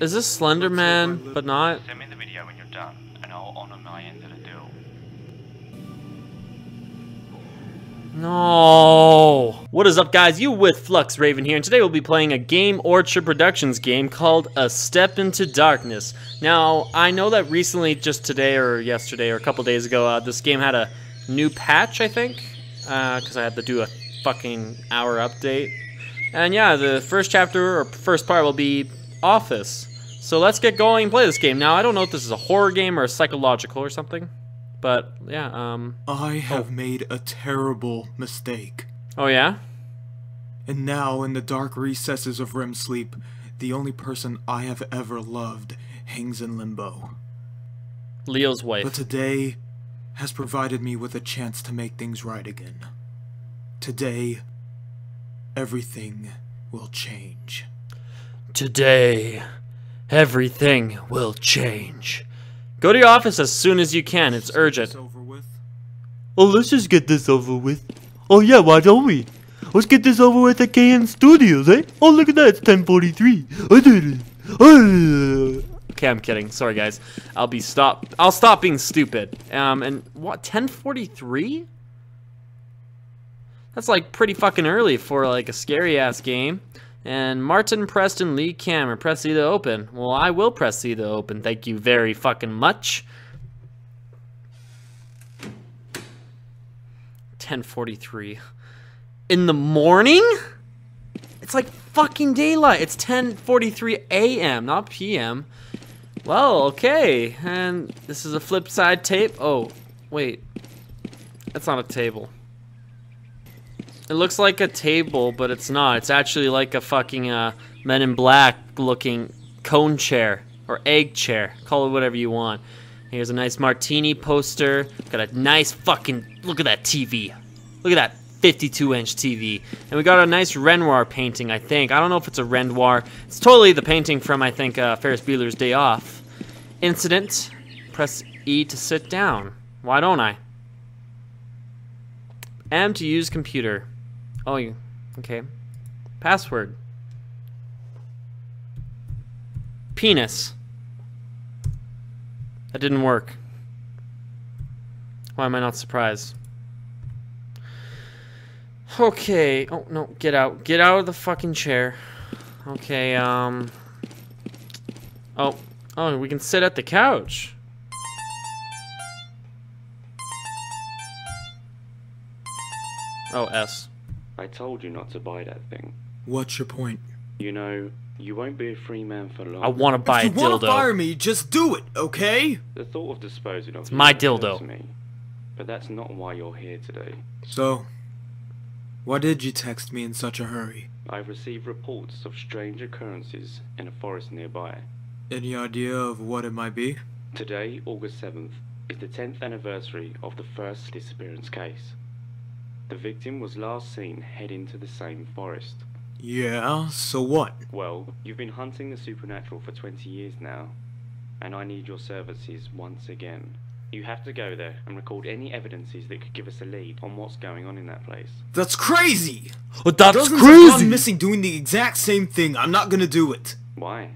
Is this Slender Man, but not? Send me the video when you're done, and I'll honor my end of the deal. No. What is up, guys? You with Flux Raven here, and today we'll be playing a Game Orchard Productions game called A Step into Darkness. Now, I know that recently, just today or yesterday or a couple days ago, uh, this game had a new patch, I think, because uh, I had to do a fucking hour update. And yeah, the first chapter or first part will be Office. So let's get going and play this game. Now, I don't know if this is a horror game or a psychological or something. But, yeah, um... I have made a terrible mistake. Oh, yeah? And now, in the dark recesses of REM sleep, the only person I have ever loved hangs in limbo. Leo's wife. But today has provided me with a chance to make things right again. Today, everything will change. Today, everything will change. Go to your office as soon as you can. It's urgent. Oh, let's just get this over with. Oh yeah, why don't we? Let's get this over with at KN Studios, eh? Oh, look at that, it's 1043. I did it. Uh, Okay, I'm kidding. Sorry, guys. I'll be stop. I'll stop being stupid. Um, and what? 1043? That's like pretty fucking early for like a scary ass game. And Martin Preston Lee Cameron, press C to open. Well, I will press C to open. Thank you very fucking much. 1043. In the morning? It's like fucking daylight. It's 10:43 a.m., not p.m. Well, okay. And this is a flip side tape. Oh, wait. That's not a table. It looks like a table, but it's not. It's actually like a fucking uh, Men in Black looking cone chair or egg chair. Call it whatever you want. Here's a nice martini poster. Got a nice fucking look at that TV. Look at that 52 inch TV. And we got a nice Renoir painting, I think. I don't know if it's a Renoir. It's totally the painting from, I think, uh, Ferris Bueller's Day Off. Incident. Press E to sit down. Why don't I? M to use computer. Oh, you. Okay. Password. Penis. That didn't work. Why am I not surprised? Okay. Oh, no. Get out. Get out of the fucking chair. Okay, um... Oh. Oh, we can sit at the couch. Oh, S. I told you not to buy that thing. What's your point? You know, you won't be a free man for long. I want to buy if a you want to fire me, just do it, okay? The thought of disposing of It's my appeals dildo. to me, but that's not why you're here today. So, why did you text me in such a hurry? I've received reports of strange occurrences in a forest nearby. Any idea of what it might be? Today, August 7th, is the 10th anniversary of the first disappearance case. The victim was last seen heading to the same forest. Yeah, so what? Well, you've been hunting the supernatural for 20 years now, and I need your services once again. You have to go there and record any evidences that could give us a lead on what's going on in that place. That's crazy! oh, that's Dozens have gone crazy. missing doing the exact same thing. I'm not gonna do it. Why?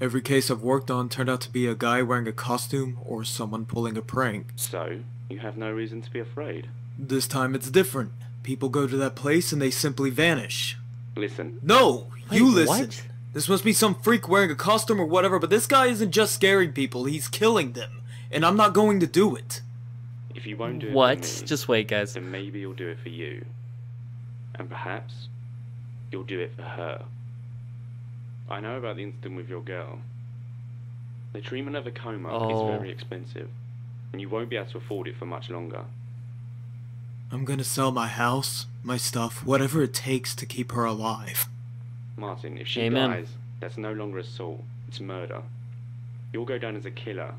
Every case I've worked on turned out to be a guy wearing a costume or someone pulling a prank. So, you have no reason to be afraid. This time it's different. People go to that place and they simply vanish. Listen, No, you listen. what? This must be some freak wearing a costume or whatever, but this guy isn't just scaring people, he's killing them. And I'm not going to do it. if you won't do it What? for me, Just wait, guys. then maybe you'll do it for you. And perhaps, you'll do it for her. I know about the incident with your girl. The treatment of a coma Oh. is very expensive, and you won't be able to afford it for much longer. I'm gonna sell my house, my stuff, whatever it takes to keep her alive. Martin, if she Amen. dies, that's no longer assault, it's murder. You'll go down as a killer,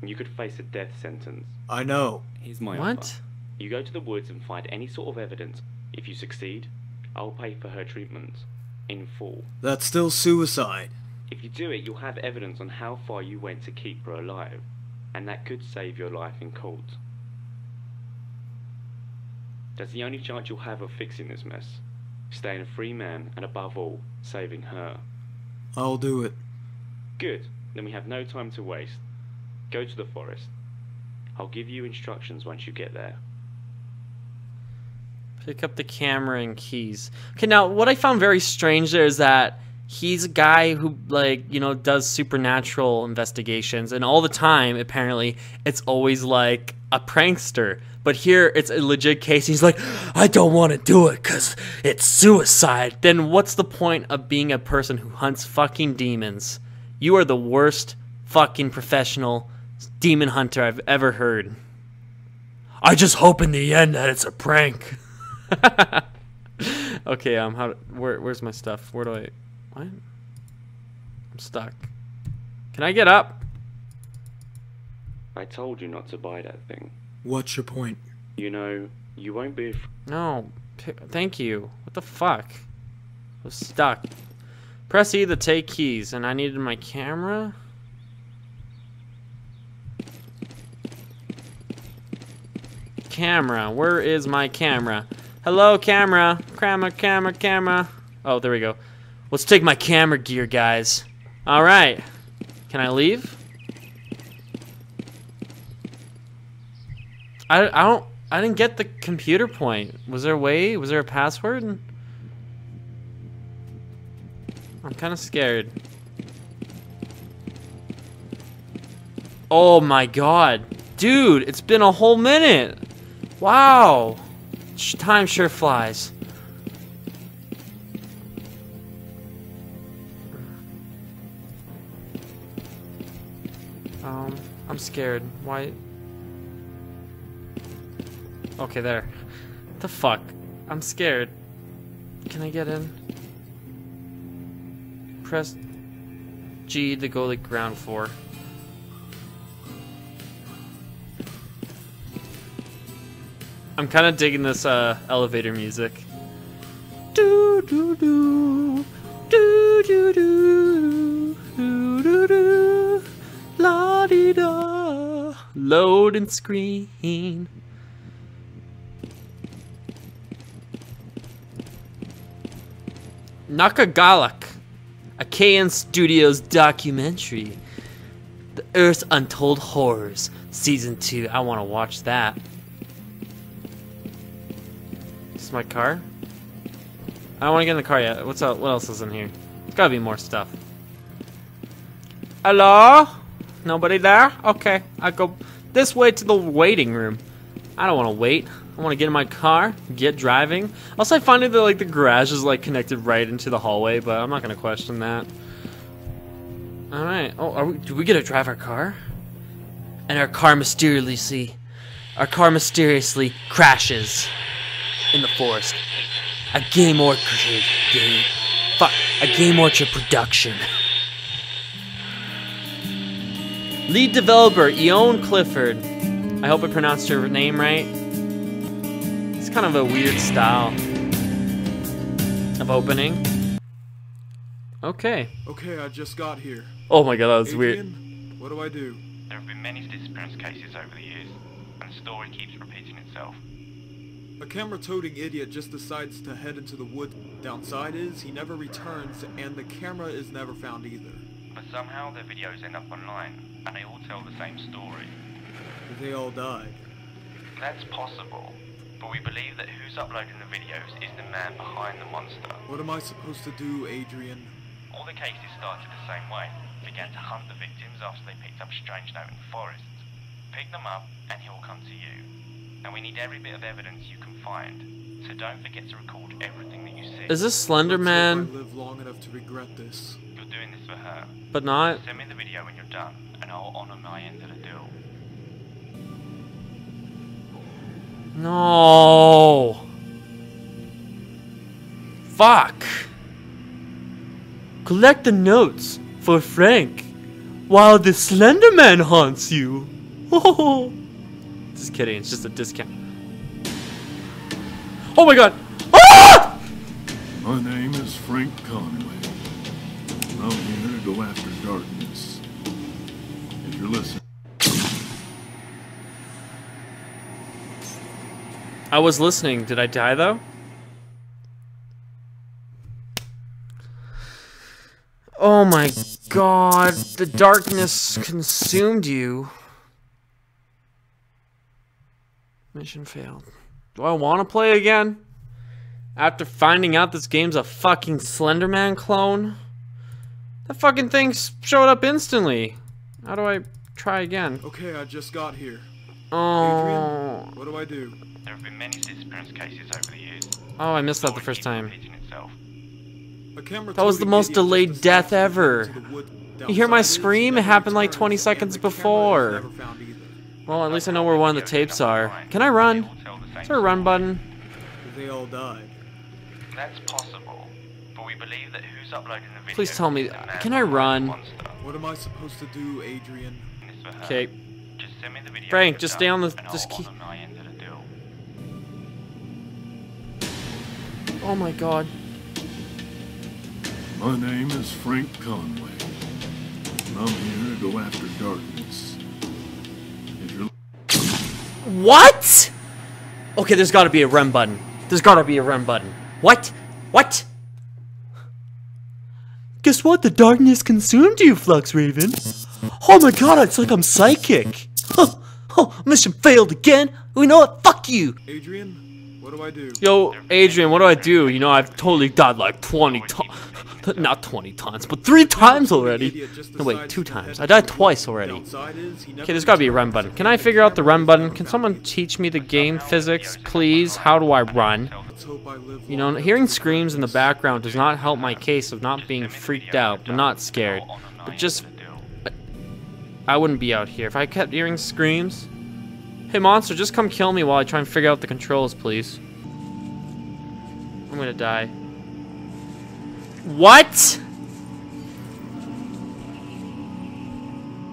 and you could face a death sentence. I know. Here's my What? offer. You go to the woods and find any sort of evidence. If you succeed, I'll pay for her treatment in full. That's still suicide. If you do it, you'll have evidence on how far you went to keep her alive, and that could save your life in court. That's the only chance you'll have of fixing this mess. Staying a free man, and above all, saving her. I'll do it. Good. Then we have no time to waste. Go to the forest. I'll give you instructions once you get there. Pick up the camera and keys. Okay, now what I found very strange there is that he's a guy who like you know does supernatural investigations, and all the time apparently it's always like a prankster. But here it's a legit case. He's like, I don't want to do it because it's suicide. Then what's the point of being a person who hunts fucking demons? You are the worst fucking professional demon hunter I've ever heard. I just hope in the end that it's a prank. okay, um, how? Where? Where's my stuff? Where do I? What? I'm stuck. Can I get up? I told you not to buy that thing. What's your point? You know, you won't be. No. Thank you. What the fuck? I was stuck. Press E to take keys, and I needed my camera. Camera. Where is my camera? Hello, camera. Camera, camera, camera. Oh, there we go. Let's take my camera gear, guys. All right. Can I leave? I, I don't I didn't get the computer point. Was there a way? Was there a password? I'm kind of scared. Oh my god. Dude, it's been a whole minute. Wow. Time sure flies. scared. Why? Okay, there. The fuck? I'm scared. Can I get in? Press G to go to ground floor. I'm kind of digging this uh, elevator music. Do do do do do do do do. Da load and screen. Nakagalak, a KN Studios documentary. The Earth's Untold Horrors, Season 2. I want to watch that. This is my car? I don't want to get in the car yet. What's up? What else is in here? There's gotta be more stuff. Hello? Nobody there? Okay, I go this way to the waiting room. I don't want to wait. I want to get in my car, get driving. Also, I find that like the garage is like connected right into the hallway, but I'm not gonna question that. All right. Oh, are we, do we get to drive our car? And our car mysteriously, our car mysteriously crashes in the forest. A Game Orchard game. Fuck. A Game Orchard production. Lead developer Eon Clifford. I hope I pronounced her name right. It's kind of a weird style of opening. Okay. Okay, I just got here. Oh my god, that was weird. What do I do? There have been many disappearance cases over the years, and the story keeps repeating itself. A camera-toting idiot just decides to head into the woods. Downside is, he never returns, and the camera is never found either. But somehow their videos end up online, and they all tell the same story. They all died. That's possible, but we believe that who's uploading the videos is the man behind the monster. What am I supposed to do, Adrian? All the cases started the same way. Began to hunt the victims after they picked up a strange note in the forest. Pick them up, and he'll come to you. And we need every bit of evidence you can find. So don't forget to record everything that you see. Is this Slender Let's I Man, live long enough to regret this. You're doing this for her. but not? Send me the video when you're done, and I'll honor my end of the deal. No. Fuck. Collect the notes for Frank while the Slender Man haunts you. Oh. Just kidding, it's just a discount. Oh my god. Ah! My name is Frank Conway. I'm here to go after darkness. If you're listening, I was listening. Did I die though? Oh my god, the darkness consumed you. Mission failed. Do I want to play again? After finding out this game's a fucking Slenderman clone? That fucking thing showed up instantly. How do I try again? Okay, I just got here. Oh, What do I do? There have been many disappearance cases over the years. oh, I missed that the first time. repeating itself. A camera That was the most delayed death ever. go into the wood You hear my downside is he scream? It happened like 20 seconds before. was never found either. Well, at least I know where one of the tapes are. Can I run? Is there a run button? They all died. That's possible, but we believe that who's uploading the video Please tell me- is a man can I run? What am I supposed to do, Adrian? And it's for her. Okay. Just send me the video Frank, just stay on the- and just keep- honor my end of the deal. Oh my god. My name is Frank Conway. and I'm here to go after darkness. If you're What? Okay, there's gotta be a run button. There's gotta be a run button. What? What? Guess what? The darkness consumed you, Flux Raven. Oh my god, it's like I'm psychic. Huh. Oh, mission failed again. We know what? Fuck you. Adrian, what do I do? Yo, Adrian, what do I do? You know, I've totally died like 20 times. Not 20 times, but three times already. No, wait, two times. I died twice already. Okay, there's gotta be a run button. Can I figure out the run button? Can someone teach me the game physics, please? How do I run? Let's hope I live You know, hearing screams in the background does not help my case of not being freaked out, but not scared. But just, I wouldn't be out here if I kept hearing screams. Hey, monster, just come kill me while I try and figure out the controls, please. I'm gonna die. What?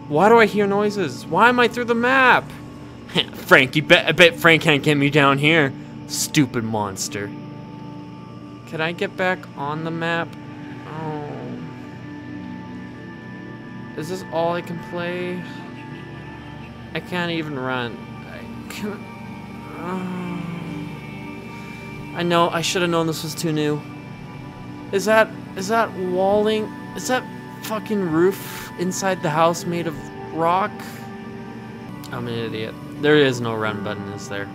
Why do I hear noises? Why am I through the map? Frank, you bet, I bet Frank can't get me down here. Stupid monster. Can I get back on the map? Oh. Is this all I can play? I can't even run. I can uh, I know, I should have known this was too new. Is that, is that walling? Is that fucking roof inside the house made of rock? I'm an idiot. There is no run button, is there?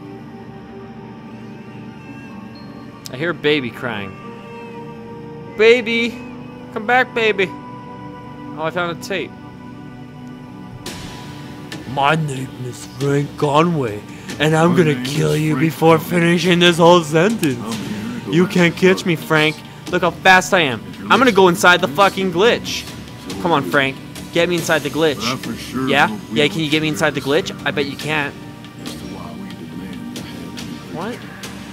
I hear a baby crying. Baby! Come back, baby! Oh, I found a tape. My name is Frank Conway, and I'm My gonna kill you Frank before Conway. finishing this whole sentence. I'm here to go You can't catch me. Frank. Look how fast I am. I'm gonna go inside the fucking glitch. Come on, Frank. Get me inside the glitch. Yeah? Yeah, can you get me inside the the glitch? I bet you can't. as to why we demand to have you. What?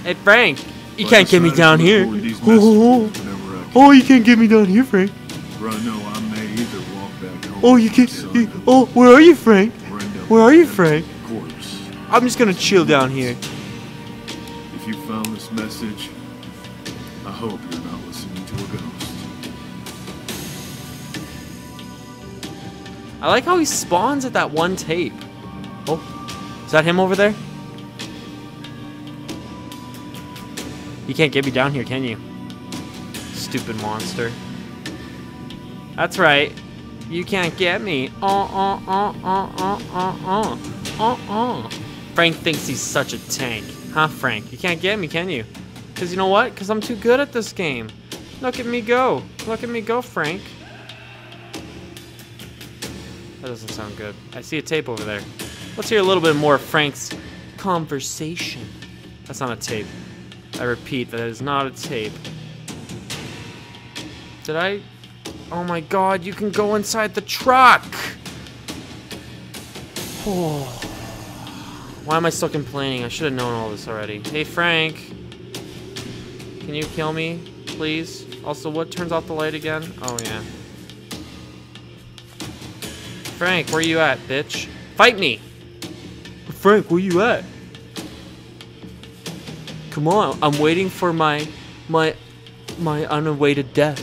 Hey, Frank. You can't get me down here. Oh, oh, messages whenever I can, Oh, you can't get me down here, Frank. I know I may either walk back home Oh, you can't. Oh, where are you, Frank? or end up Where are you, Frank? I'm just gonna chill down here. If you found this message, I hope you're not listening to a ghost. I like how he spawns at that one tape. Oh, is that him over there? You can't get me down here, can you? Stupid monster. That's right. You can't get me. Uh uh uh uh uh uh uh uh uh. Frank thinks he's such a tank, huh, Frank? You can't get me, can you? Cause you know what? Cause I'm too good at this game. Look at me go. Look at me go, Frank. That doesn't sound good. I see a tape over there. Let's hear a little bit more of Frank's conversation. That's not a tape. I repeat, that is not a tape. Did I? Oh my god, you can go inside the truck! Oh. Why am I still complaining? I should have known all this already. Hey, Frank. Can you kill me, please? Also, what turns off the light again? Oh, yeah. Frank, where you at, bitch? Fight me! Frank, where you at? Come on, I'm waiting for my, my, my unawaited death.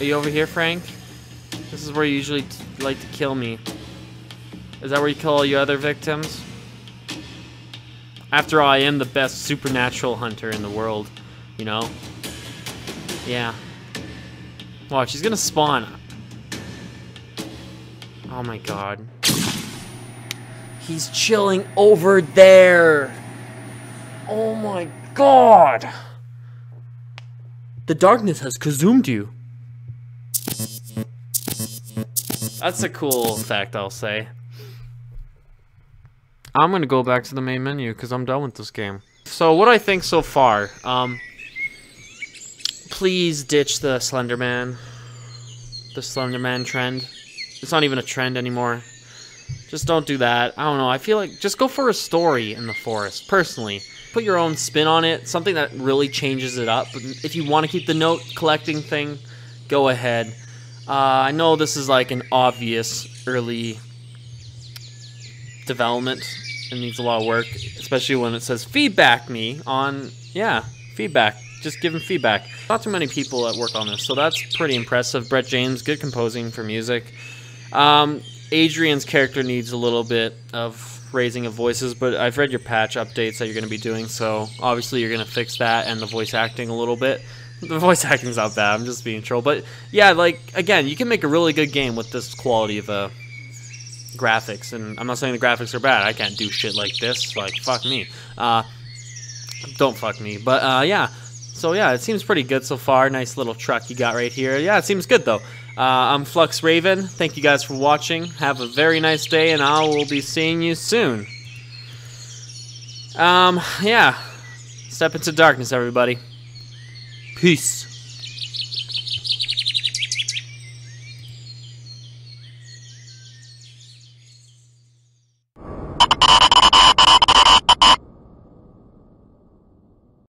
Are you over here, Frank? This is where you usually like to kill me. Is that where you kill all your other victims? After all, I am the best supernatural hunter in the world, you know? Yeah. Watch, he's gonna spawn. Oh my god. He's chilling over there. Oh my god. The darkness has consumed you. That's a cool fact, I'll say. I'm gonna go back to the main menu because I'm done with this game. So what I think so far? Um, please ditch the Slenderman. The Slenderman trend. It's not even a trend anymore. Just don't do that. I don't know. I feel like just go for a story in the forest. Personally, put your own spin on it. Something that really changes it up. If you want to keep the note collecting thing, go ahead. Uh, I know this is like an obvious early development It needs a lot of work, especially when it says feedback me on, yeah, feedback. Just give him feedback. Not too many people that work on this, so that's pretty impressive. Brett James, good composing for music. Um, Adrian's character needs a little bit of raising of voices, but I've read your patch updates that you're going to be doing, so obviously you're going to fix that and the voice acting a little bit. The voice acting's not bad, I'm just being troll. But yeah, like, again, you can make a really good game with this quality of uh, graphics. And I'm not saying the graphics are bad, I can't do shit like this. Like, fuck me. Uh, don't fuck me. But uh, yeah, so yeah, it seems pretty good so far. Nice little truck you got right here. Yeah, it seems good though. Uh, I'm Flux Raven. Thank you guys for watching. Have a very nice day, and I will be seeing you soon. Um, yeah. Step into darkness, everybody. Peace.